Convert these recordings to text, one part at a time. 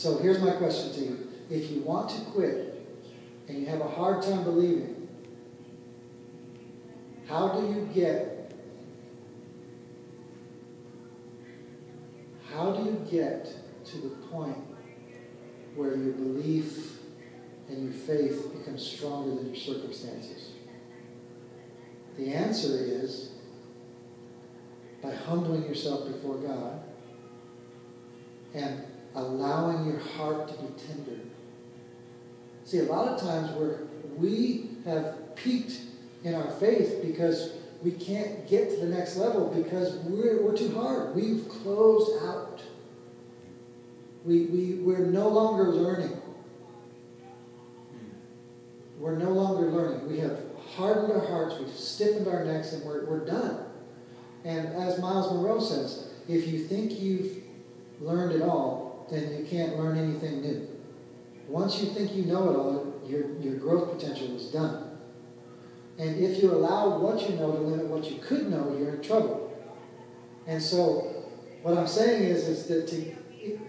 So here's my question to you. If you want to quit and you have a hard time believing, how do you get how do you get to the point where your belief and your faith becomes stronger than your circumstances? The answer is by humbling yourself before God and allowing your heart to be tender. See, a lot of times where we have peaked in our faith because we can't get to the next level because we're, we're too hard. We've closed out. We, we, we're no longer learning. We're no longer learning. We have hardened our hearts, we've stiffened our necks, and we're, we're done. And as Myles Munroe says, if you think you've learned it all, then you can't learn anything new. Once you think you know it all, your, your growth potential is done. And if you allow what you know to limit what you could know, you're in trouble. And so, what I'm saying is, is that to, it,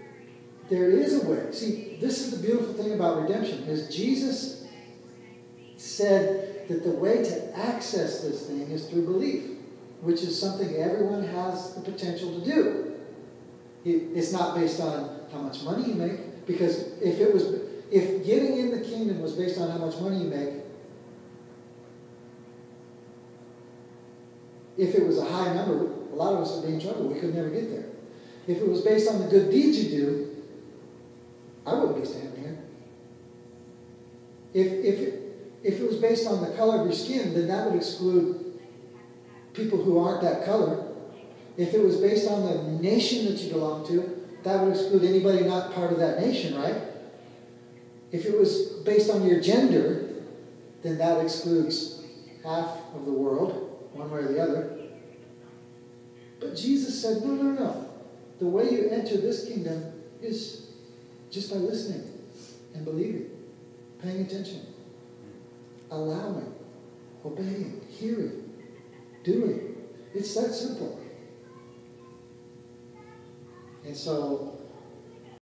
there is a way. See, this is the beautiful thing about redemption, is Jesus said that the way to access this thing is through belief, which is something everyone has the potential to do. It, it's not based on how much money you make, because if it was, if getting in the kingdom was based on how much money you make, if it was a high number, a lot of us would be in trouble. We could never get there. If it was based on the good deeds you do, I wouldn't be standing here. If, if, if it was based on the color of your skin, then that would exclude people who aren't that color. If it was based on the nation that you belong to, that would exclude anybody not part of that nation, right? If it was based on your gender, then that excludes half of the world one way or the other. But Jesus said, no, no, no. The way you enter this kingdom is just by listening and believing, paying attention, allowing, obeying, hearing, doing. It's that simple. And so